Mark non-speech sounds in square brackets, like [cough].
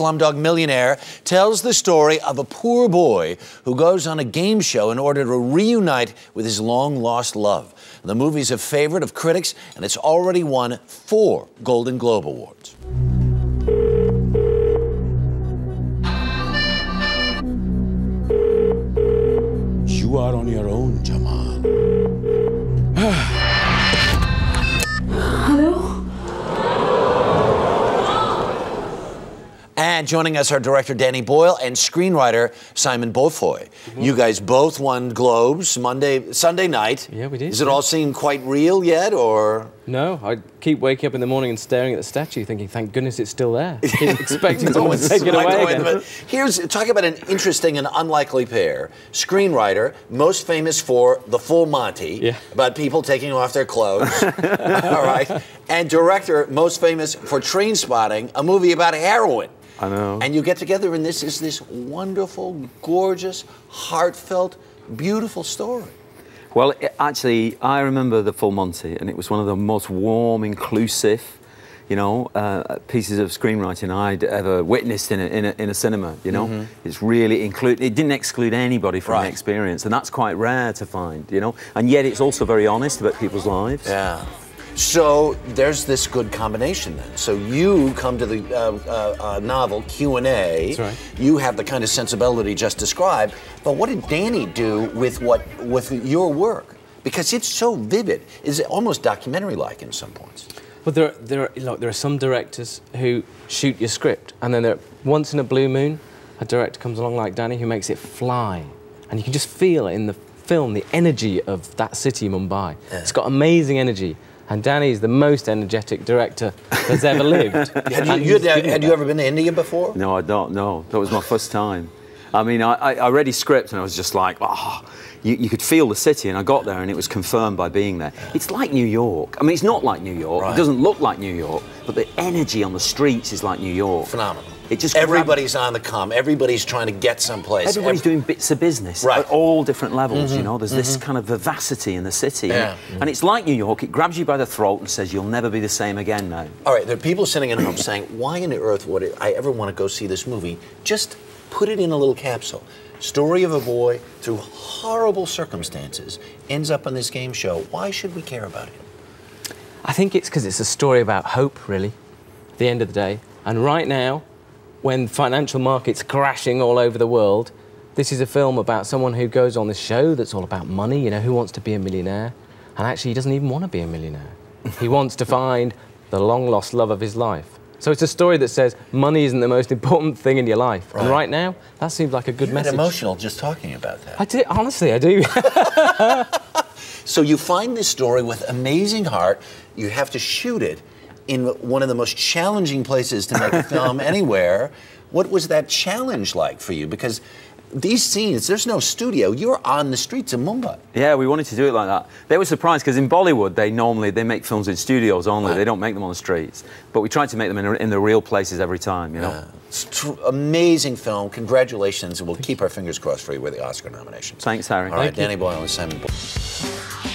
Slumdog Millionaire tells the story of a poor boy who goes on a game show in order to reunite with his long lost love. The movie's a favorite of critics, and it's already won four Golden Globe Awards. You are on your own, Jamal. And joining us are director Danny Boyle and screenwriter Simon Beaufoy. Mm-hmm. You guys both won Globes Monday, Sunday night. Yeah, we did, Does it yeah. all seem quite real yet, or? No, I keep waking up in the morning and staring at the statue, thinking, "Thank goodness it's still there." [laughs] Keep expecting someone to take it away again. Here's talk about an interesting and unlikely pair. Screenwriter, most famous for The Full Monty, Yeah. about people taking off their clothes. [laughs] all right. And director, most famous for Trainspotting, a movie about heroin. I know. And you get together, and this is this wonderful, gorgeous, heartfelt, beautiful story. Well, it, actually, I remember the Full Monty, and it was one of the most warm, inclusive, you know, uh, pieces of screenwriting I'd ever witnessed in a, in a, in a cinema. You know, it's really include. It didn't exclude anybody from Right. the experience, and that's quite rare to find. You know, and yet it's also very honest about people's lives. Yeah. So there's this good combination then. So you come to the uh, uh, uh, novel Q and A. Right. You have the kind of sensibility just described. But what did Danny do with what with your work? Because it's so vivid. Is almost documentary-like in some points? But there, there, are, look, there are some directors who shoot your script, and then there, once in a blue moon, a director comes along like Danny who makes it fly, and you can just feel in the film the energy of that city, Mumbai. It's got amazing energy, and Danny is the most energetic director that's ever [laughs] lived. Uh, had you, you, had, had you ever been to India before? No, I don't know. That was my first time. I mean, I, I, I read his script and I was just like, oh, you, you could feel the city. And I got there and it was confirmed by being there. It's like New York. I mean, it's not like New York. Right. It doesn't look like New York, but the energy on the streets is like New York. Phenomenal. It just everybody's on the come. Everybody's trying to get someplace. Everybody's Ev- doing bits of business Right. Mm-hmm. at all different levels, you know. There's this kind of vivacity in the city. Yeah. And it's like New York, it grabs you by the throat and says, You'll never be the same again now. All right, there are people sitting at home saying, "Why in the earth would I ever want to go see this movie?" Just put it in a little capsule. Story of a boy through horrible circumstances ends up on this game show. Why should we care about it? I think it's because it's a story about hope, really, at the end of the day. And right now, when financial markets crashing all over the world, this is a film about someone who goes on this show that's all about money, you know, who wants to be a millionaire. And actually, he doesn't even want to be a millionaire. he wants to find the long lost love of his life. So it's a story that says money isn't the most important thing in your life. And Right. right now, that seems like a good You message. emotional just talking about that. I do, honestly, I do. [laughs] So you find this story with amazing heart. You have to shoot it in one of the most challenging places to make a [laughs] film anywhere. What was that challenge like for you? Because these scenes, there's no studio. You're on the streets of Mumbai. Yeah, we wanted to do it like that. They were surprised because in Bollywood they normally they make films in studios only. Right. They don't make them on the streets. But we tried to make them in, in the real places every time. You know. It's tr- amazing film. Congratulations, and we'll keep our fingers crossed for you with the Oscar nomination. Thanks, Harry. All right, Thank you. Danny Boyle and Simon. Boyle.